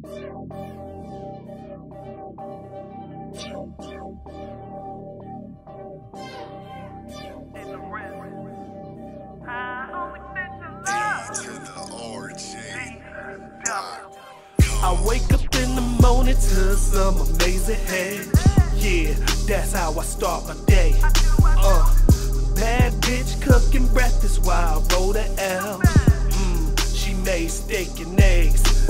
I wake up in the morning to some amazing head. Yeah, that's how I start my day. Uh, bad bitch cooking breakfast while I roll the L. Mm, she made steak and eggs.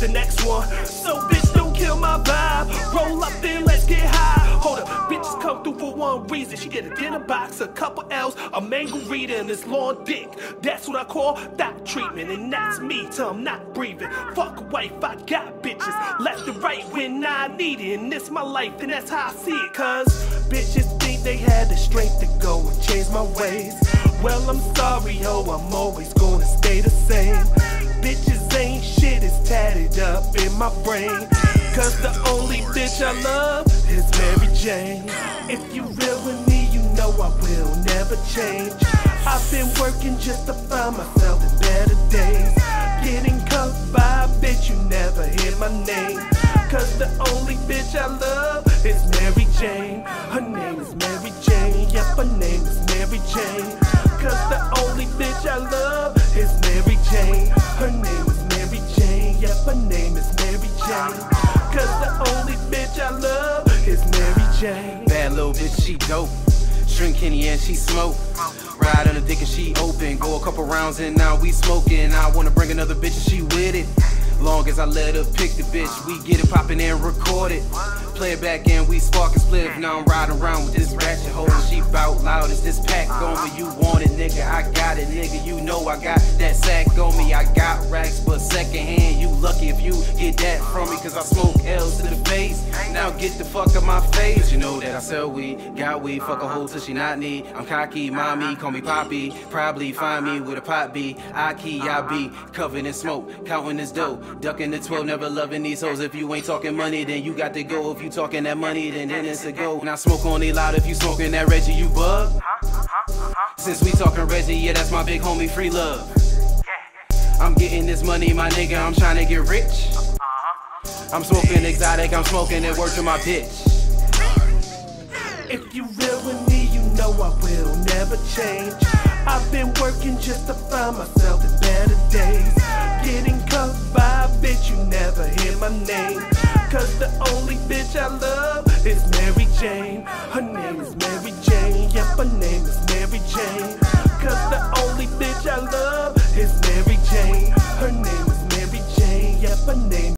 The next one. So bitch, don't kill my vibe. Roll up then let's get high. Hold up, bitches come through for one reason. She get a dinner box, a couple L's, a mango reader, and this long dick. That's what I call that treatment, and that's me till I'm not breathing. Fuck wife, I got bitches. Left and right when I need it, and this my life, and that's how I see it. Cause bitches think they had the strength to go and change my ways. Well, I'm sorry, ho, I'm always gonna stay the same. Bitches it's tatted up in my brain. Cause the only bitch I love is Mary Jane. If you real with me, you know I will never change. I've been working just to find myself in better days. Getting cuffed by a bitch, you never hear my name. Cause the only bitch I love is Mary Jane. Her name is Mary Jane. Yep, her name is Mary Jane. Cause the only bitch I love Bad little bitch, she dope. Drink Henny and she smoke. Ride on the dick and she open. Go a couple rounds and now we smoking. I wanna bring another bitch and she with it. Long as I let her pick the bitch, we get it poppin' and record it. Play back and we spark and split. Now I'm riding around with this ratchet hoe and she bout loud as this pack on me. You want it, nigga? I got it, nigga. You know I got that sack on me. I got racks, but secondhand, you lucky if you get that from me. Cause I smoke L's to the face. Now get the fuck out my face. You know that I sell weed, got weed, fuck a hoe till she not need. I'm cocky, mommy, call me poppy. Probably find me with a pot B. I key, I be covered in smoke, counting this dough. Ducking the 12, never loving these hoes. If you ain't talking money, then you got to go. If you talking that money, then then it's a go. I smoke on it loud. If you smoking that Reggie, you bug. Since we talking Reggie, yeah, that's my big homie, free love. I'm getting this money, my nigga. I'm trying to get rich. I'm smoking exotic. I'm smoking it. Work to my bitch. If you real with me, you know I will never change. I've been working just to find myself in better days. Love is Mary Jane. Her name is Mary Jane. Yep, her name is Mary Jane.